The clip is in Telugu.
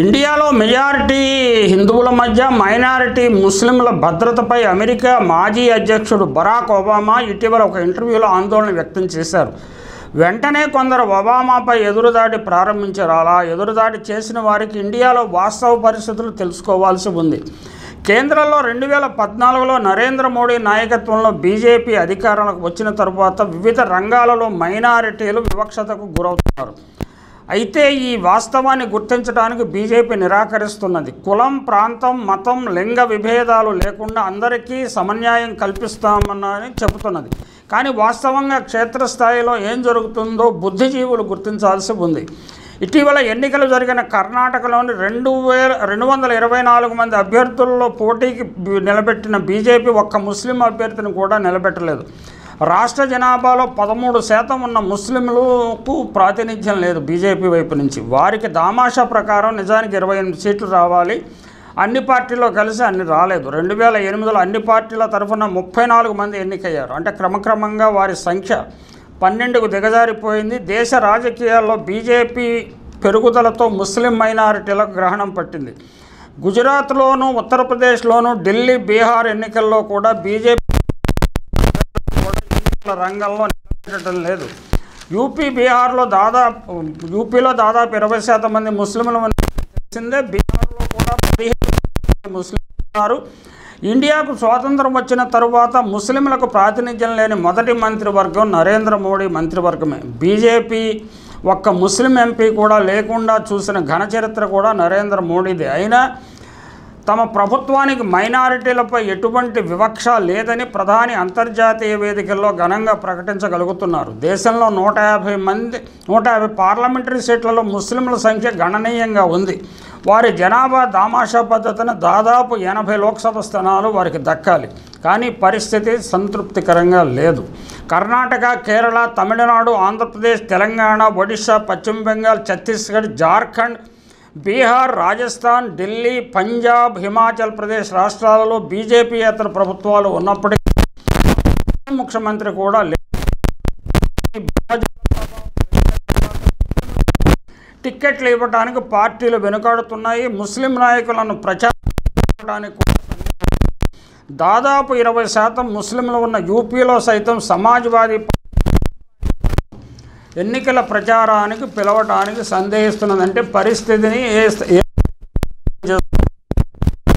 ఇండియాలో మెజారిటీ హిందువుల మధ్య మైనారిటీ ముస్లింల భద్రతపై అమెరికా మాజీ అధ్యక్షుడు బరాక్ ఒబామా ఇటీవల ఒక ఇంటర్వ్యూలో ఆందోళన వ్యక్తం చేశారు. వెంటనే కొందరు ఒబామాపై ఎదురుదాడి ప్రారంభించారు అలా ఎదురుదాడి చేసిన వారికి ఇండియాలో వాస్తవ పరిస్థితులు తెలుసుకోవాల్సి ఉంది. కేంద్రంలో రెండు వేల పద్నాలుగులో నరేంద్ర మోడీ నాయకత్వంలో బీజేపీ అధికారంలోకి వచ్చిన తరువాత వివిధ రంగాలలో మైనారిటీలు వివక్షతకు గురవుతున్నారు. అయితే ఈ వాస్తవాన్ని గుర్తించడానికి బీజేపీ నిరాకరిస్తున్నది. కులం ప్రాంతం మతం లింగ విభేదాలు లేకుండా అందరికీ సమన్యాయం కల్పిస్తామని చెబుతున్నది. కానీ వాస్తవంగా క్షేత్రస్థాయిలో ఏం జరుగుతుందో బుద్ధిజీవులు గుర్తించాల్సి ఉంది. ఇటీవల ఎన్నికలు జరిగిన కర్ణాటకలోని రెండు వేల రెండు వందల ఇరవై నాలుగు మంది అభ్యర్థుల్లో పోటీకి నిలబెట్టిన బీజేపీ ఒక్క ముస్లిం అభ్యర్థిని కూడా నిలబెట్టలేదు. రాష్ట్ర జనాభాలో పదమూడు శాతం ఉన్న ముస్లింలకు ప్రాతినిధ్యం లేదు బీజేపీ వైపు నుంచి. వారికి దామాషా ప్రకారం నిజానికి ఇరవై ఎనిమిది సీట్లు రావాలి. అన్ని పార్టీలో కలిసి అన్ని రాలేదు. రెండు వేల ఎనిమిదిలో అన్ని పార్టీల తరఫున ముప్పై నాలుగు మంది ఎన్నికయ్యారు. అంటే క్రమక్రమంగా వారి సంఖ్య పన్నెండుకు దిగజారిపోయింది. దేశ రాజకీయాల్లో బీజేపీ పెరుగుదలతో ముస్లిం మైనారిటీలకు గ్రహణం పట్టింది. గుజరాత్లోను ఉత్తరప్రదేశ్లోను ఢిల్లీ బీహార్ ఎన్నికల్లో కూడా బీజేపీ రంగంలో నిలబెట్టడం లేదు. యూపీ బీహార్లో దాదాపు యూపీలో దాదాపు ఇరవై శాతం మంది ముస్లింలు తెలిసిందే బీహార్లో కూడా పదిహేను ముస్లింలు ఉన్నారు. ఇండియాకు స్వాతంత్రం వచ్చిన తరువాత ముస్లింలకు ప్రాతినిధ్యం లేని మొదటి మంత్రివర్గం నరేంద్ర మోడీ మంత్రివర్గమే. బీజేపీ ఒక్క ముస్లిం ఎంపీ కూడా లేకుండా చూసిన ఘనచరిత్ర కూడా నరేంద్ర మోడీదే. అయినా తమ ప్రభుత్వానికి మైనారిటీలపై ఎటువంటి వివక్ష లేదని ప్రధాని అంతర్జాతీయ వేదికల్లో ఘనంగా ప్రకటించగలుగుతున్నారు. దేశంలో నూట యాభై మంది నూట యాభై పార్లమెంటరీ సీట్లలో ముస్లింల సంఖ్య గణనీయంగా ఉంది. వారి జనాభా దామాషా పద్ధతిని దాదాపు ఎనభై లోక్సభ స్థానాలు వారికి దక్కాలి. కానీ పరిస్థితి సంతృప్తికరంగా లేదు. కర్ణాటక కేరళ తమిళనాడు ఆంధ్రప్రదేశ్ తెలంగాణ ఒడిశా పశ్చిమ బెంగాల్ ఛత్తీస్గఢ్ జార్ఖండ్ బీహార్ రాజస్థాన్ ఢిల్లీ పంజాబ్ హిమాచల్ ప్రదేశ్ రాష్ట్రాలలో బీజేపీయేతర ప్రభుత్వాలు ఉన్నప్పటికీ ముఖ్యమంత్రి కూడా టిక్కెట్లు ఇవ్వడానికి పార్టీలు వెనుకాడుతున్నాయి. ముస్లిం నాయకులను ప్రచారానికి దాదాపు ఇరవై శాతం ముస్లింలు ఉన్న యూపీలో సైతం సమాజ్వాదీ ఎన్నికల ప్రచారానికి పిలవటానికి సందేహిస్తున్నదంటే పరిస్థితిని ఏ